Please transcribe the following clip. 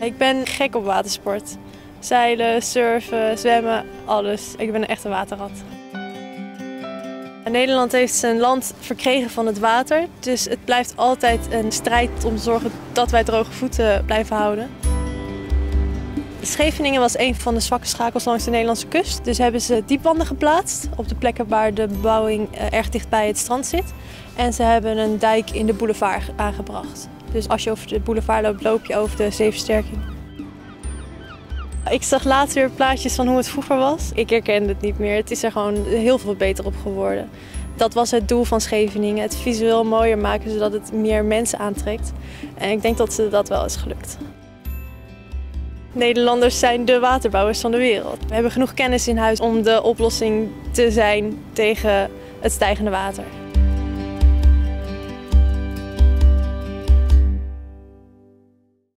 Ik ben gek op watersport. Zeilen, surfen, zwemmen, alles. Ik ben een waterrat. Nederland heeft zijn land verkregen van het water. Dus het blijft altijd een strijd om te zorgen dat wij droge voeten blijven houden. Scheveningen was een van de zwakke schakels langs de Nederlandse kust. Dus hebben ze diepwanden geplaatst op de plekken waar de bebouwing eh, erg dicht bij het strand zit. En ze hebben een dijk in de boulevard aangebracht. Dus als je over de boulevard loopt, loop je over de zeeversterking. Ik zag later weer plaatjes van hoe het vroeger was. Ik herkende het niet meer. Het is er gewoon heel veel beter op geworden. Dat was het doel van Scheveningen. Het visueel mooier maken zodat het meer mensen aantrekt. En ik denk dat ze dat wel is gelukt. Nederlanders zijn de waterbouwers van de wereld. We hebben genoeg kennis in huis om de oplossing te zijn tegen het stijgende water.